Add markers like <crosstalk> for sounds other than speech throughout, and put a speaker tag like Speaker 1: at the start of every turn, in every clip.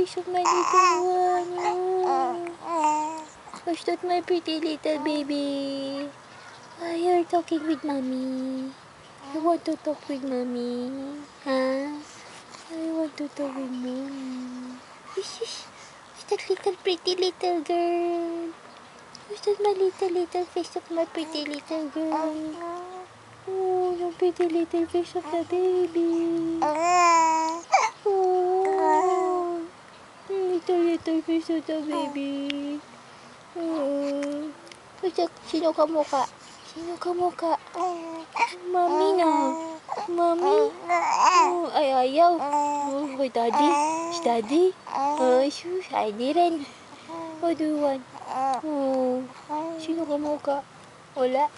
Speaker 1: face of my little one. Oh. Who's that my pretty little baby? Ah, you're talking with mommy. You want to talk with mommy? Huh? I want to talk with mommy. Who's that little pretty little girl? Who's that my little little face of my pretty little girl? Oh, the pretty little face of the baby. Little face of the baby. Oh, that? Sino ka mukha? Sino ka mukha? Mami na. Mami. Oh, ay, ayaw. Oh, kay daddy. Si daddy. Oh, shush. I didn't. What do you want? Oh, sino ka mukha? Wala.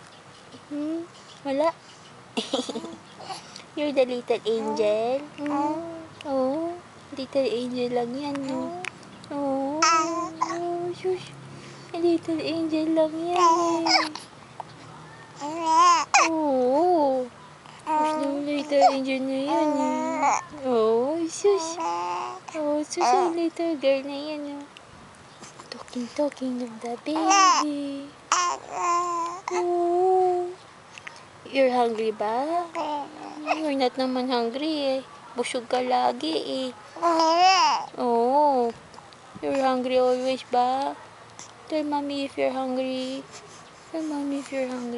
Speaker 1: Hmm? Wala. <laughs> You're the little angel. Hmm? Oh, little angel lang yan, no? Oh, oh, shush. Little angel lang yan. Oo. Mas yung little angel na yan, eh. Oh, shush. Oh, shush yung little girl na yan, oh. Talking, talking of the baby. Oh. You're hungry ba? You're not naman hungry, eh. Busog ka lagi, eh. Oh. You're hungry always ba? Tell mommy if you're hungry. Tell mommy if you're hungry?